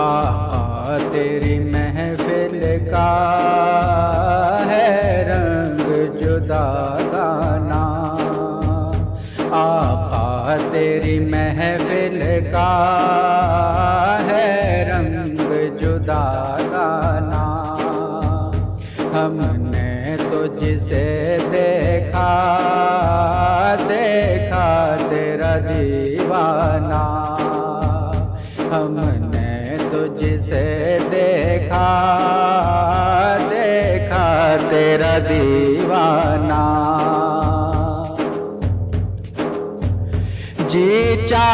आ तेरी महफिल का है रंग जुदा गाना। आका तेरी महफिल का है रंग जुदा गाना। हमने तुझसे देखा देखा तेरा दीवाना। हमने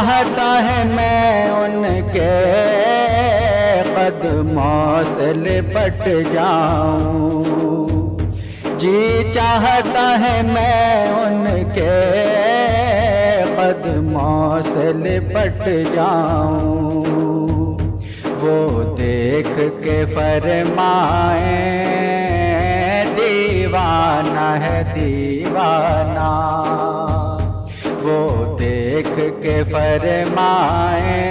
चाहता है मैं उनके कदमों से लिपट जाऊँ। जी चाहता है मैं उनके कदमों से लिपट जाऊँ। वो देख के फरमाए, दीवाना है दीवाना। फरमाए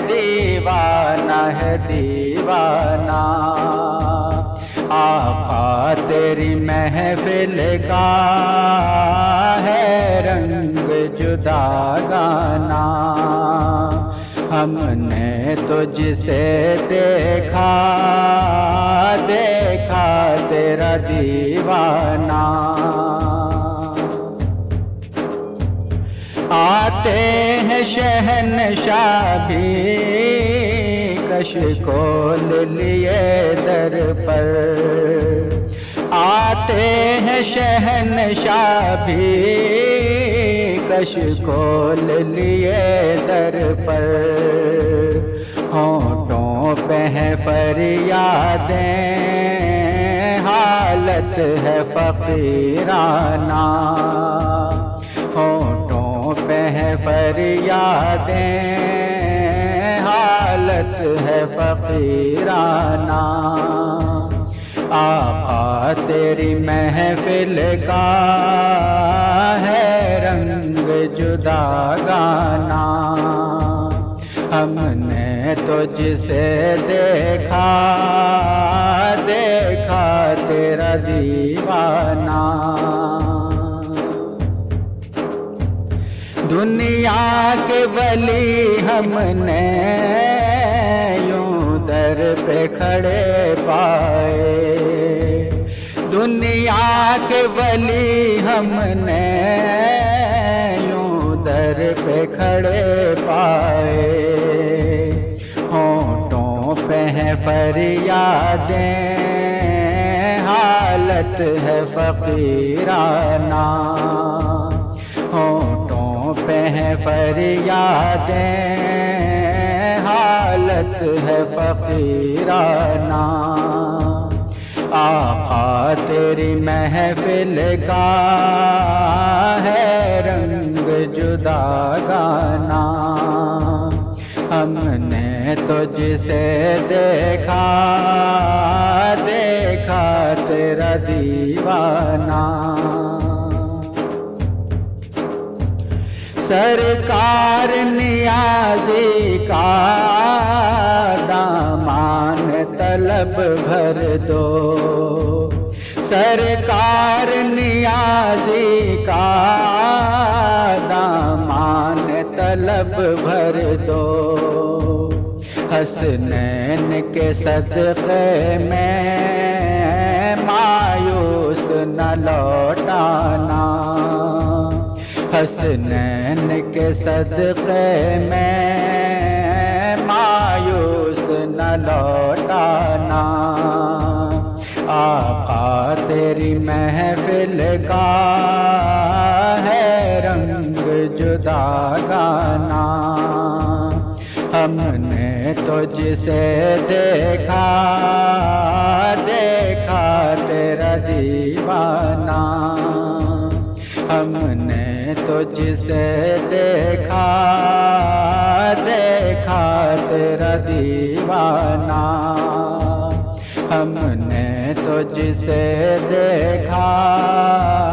दीवाना है दीवाना। आका तेरी महफिल का है रंग जुदा गाना। हमने तुझसे देखा देखा तेरा दीवाना। आते हैं शहन भी कश खोल लिए दर पर। आते हैं शहन भी कश खोल लिए दर पर। होठों पे है फरियादें, हालत है फकीराना। है फरियादें, हालत है फकीराना। आका तेरी महफिल का है रंग जुदा गाना। हमने तुझसे देखा देखा तेरा दीवाना। दुनिया के वली हमने यूँ दर पे खड़े पाए। दुनिया के वली हमने यूँ दर पे खड़े पाए। होठों पे है फरियादें, हालत है फकीराना। पे है फरियादें। हालत है फकीराना। आका तेरी महफिल का है रंग जुदा गाना। हमने तुझसे देखा देखा तेरा दीवाना। सरकार नियाजी का दामान तलब भर दो। सरकार नियाजी का दामान तलब भर दो। हसनैन के सदक़े में मायूस न लौटाना। हसनैन के सदक़े में मायूस न लौटाना। आका तेरी महफिल का है रंग जुदा गाना। हमने तुझसे देखा देखा तेरा दीवाना। हमने तुझसे देखा तेरा दीवाना। हमने तुझसे देखा।